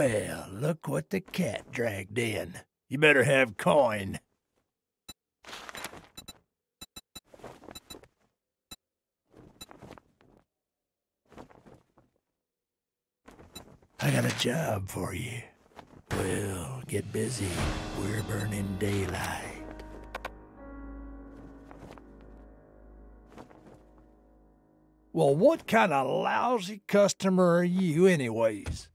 Well, look what the cat dragged in. You better have coin. I got a job for you. Well, get busy. We're burning daylight. Well, what kind of lousy customer are you, anyways?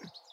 Huh?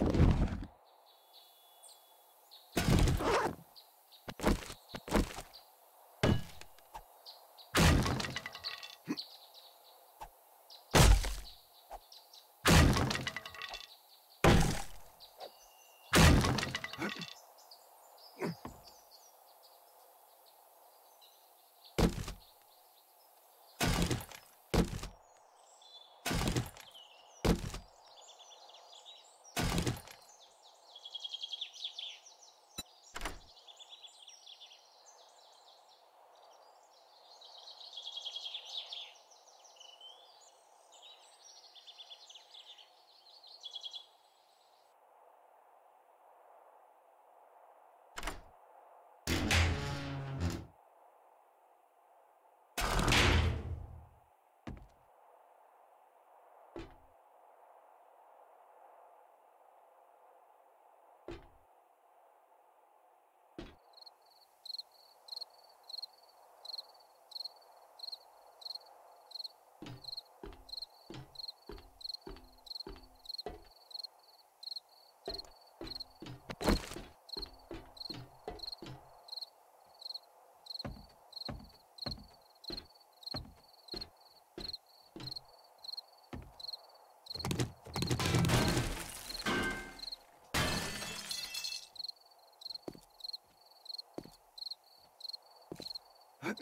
you Huh?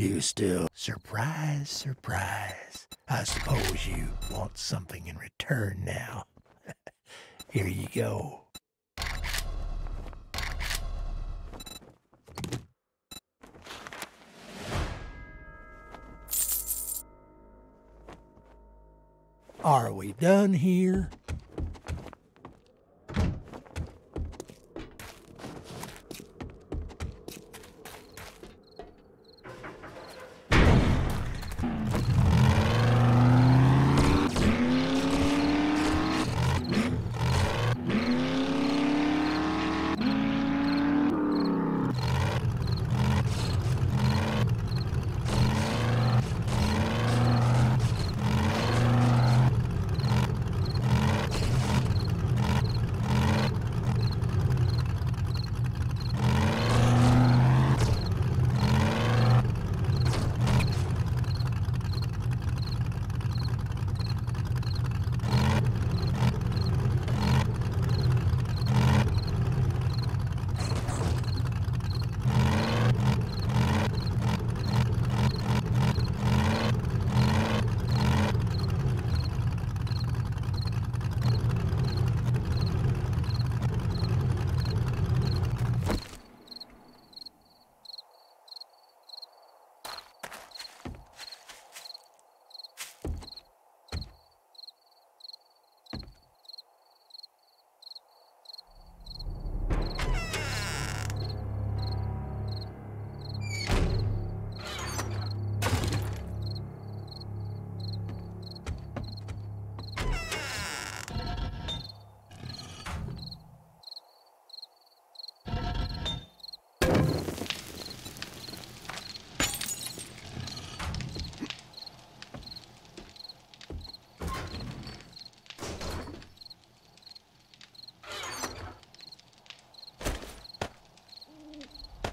You still surprise, surprise. I suppose you want something in return now. Here you go. Are we done here?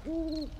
Ooh.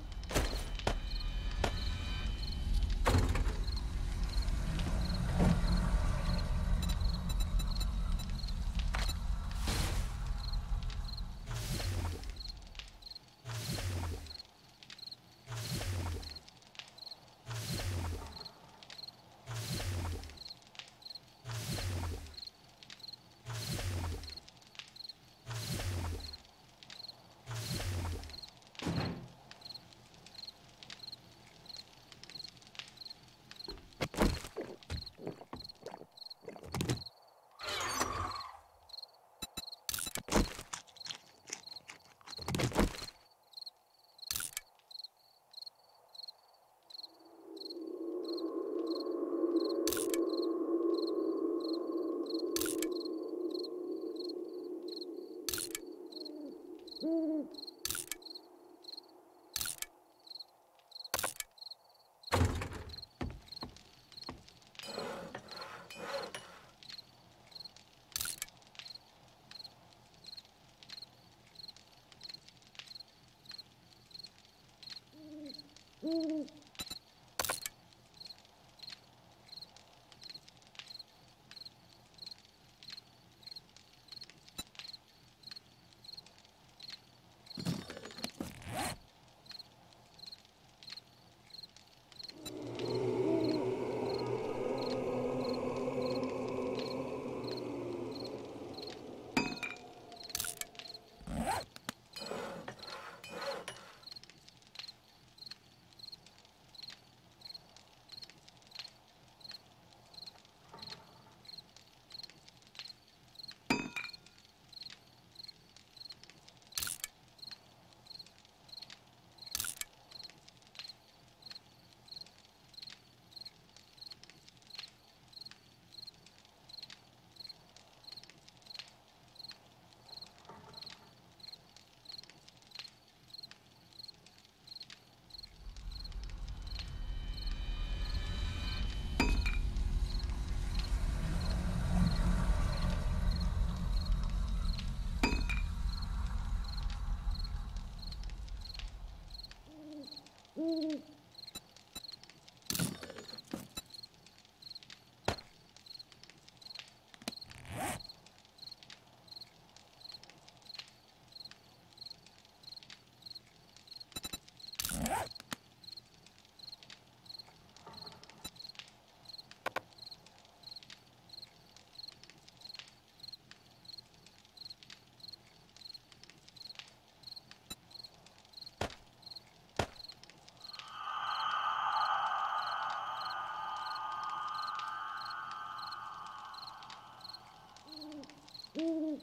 Ooh.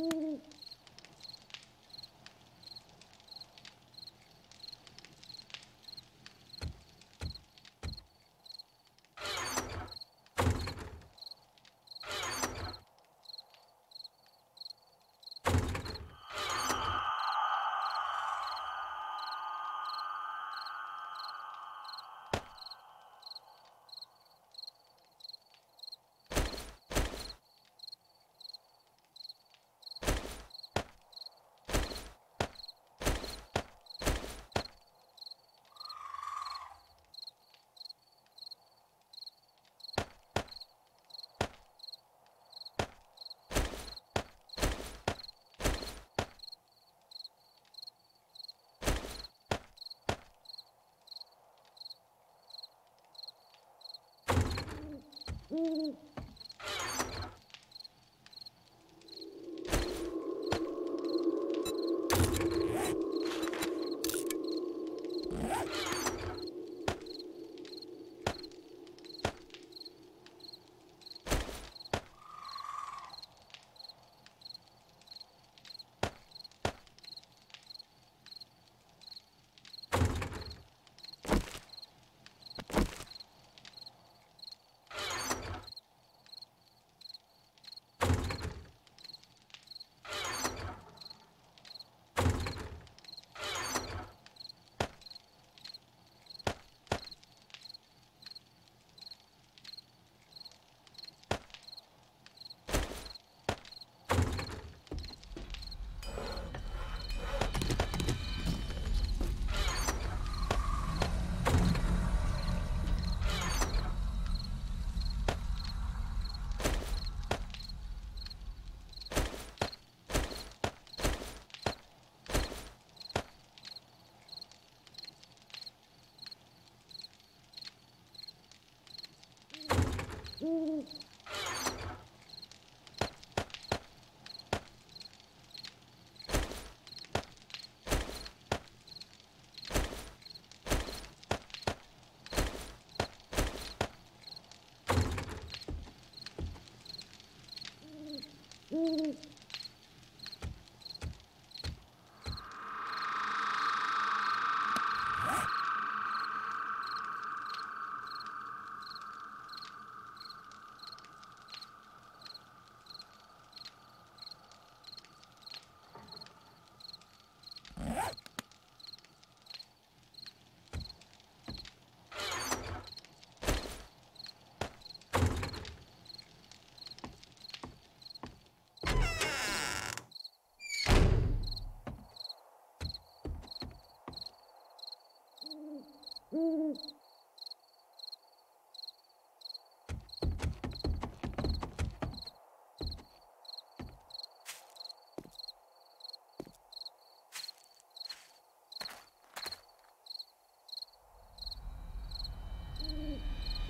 Ooh. Ooh.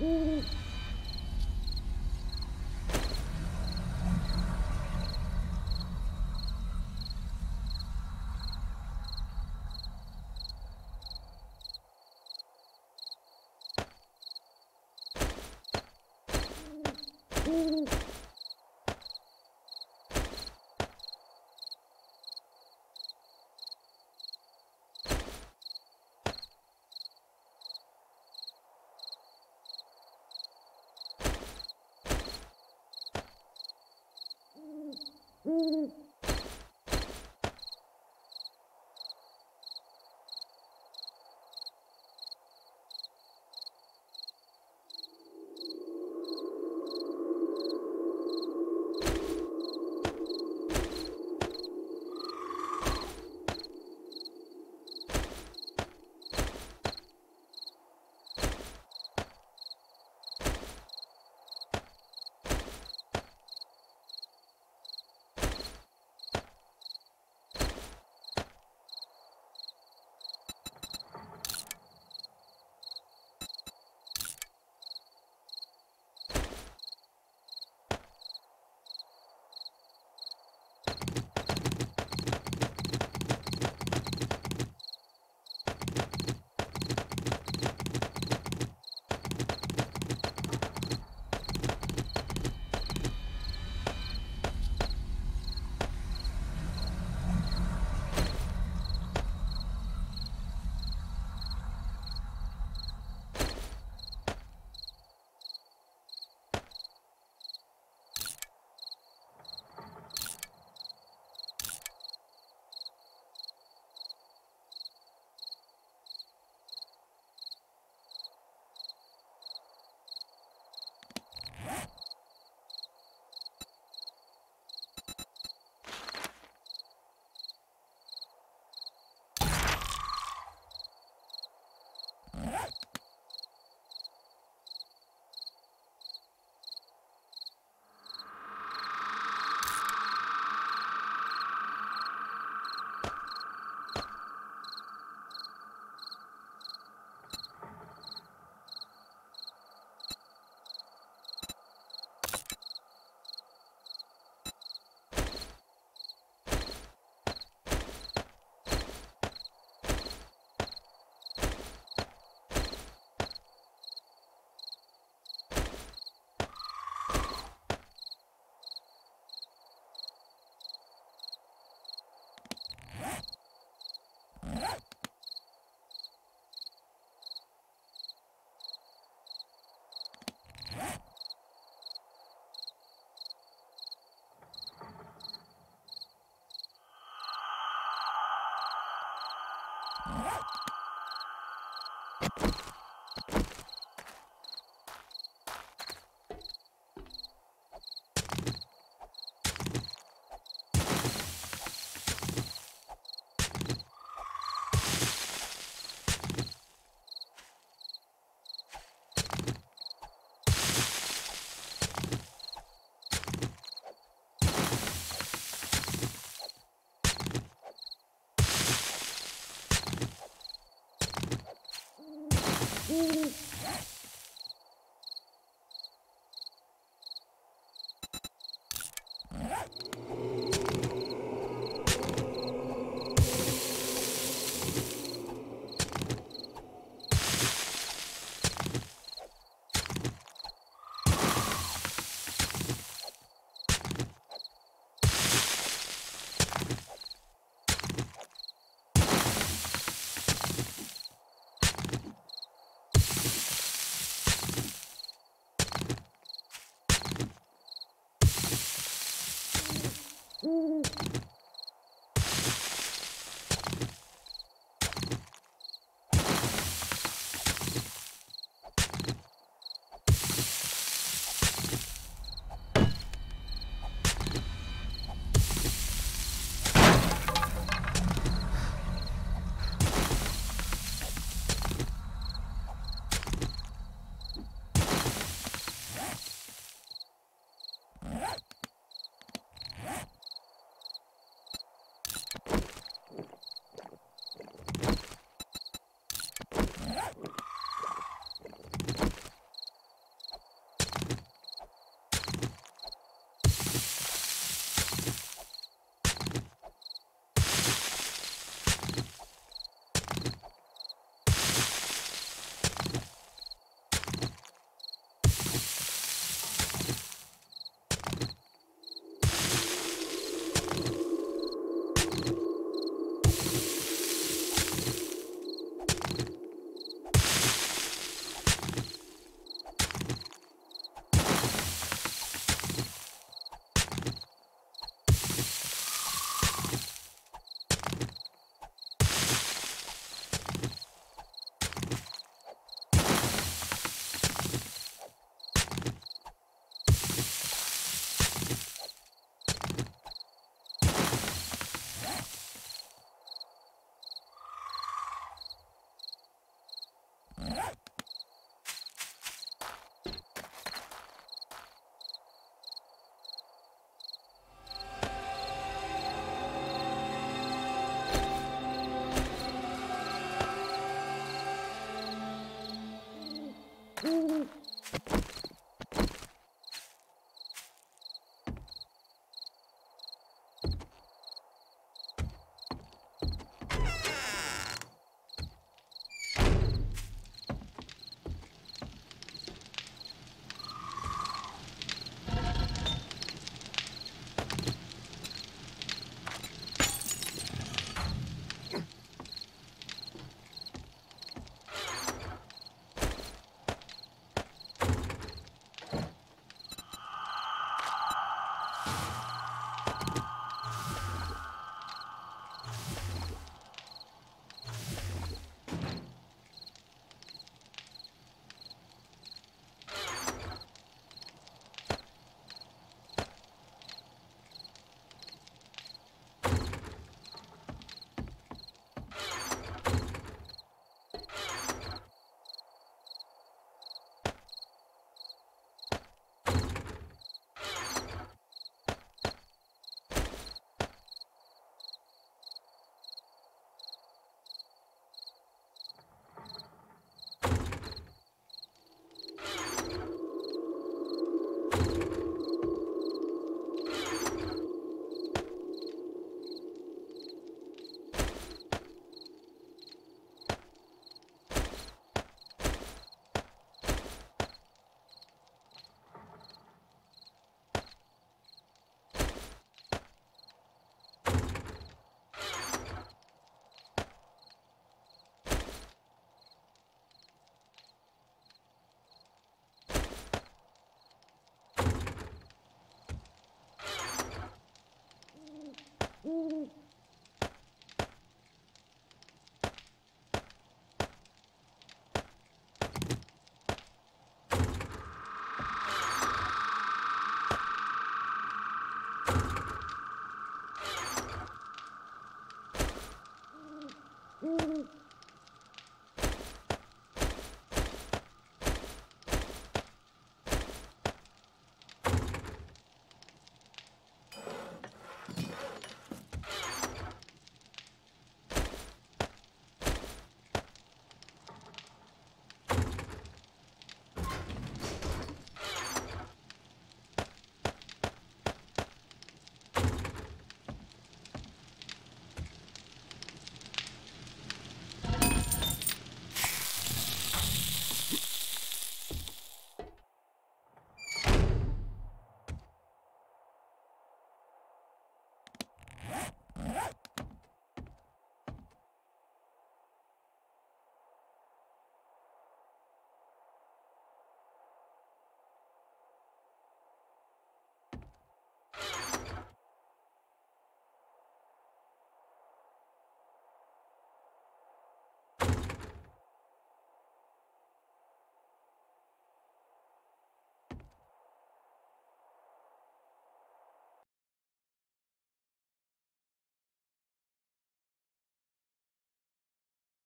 Ooh. Ooh.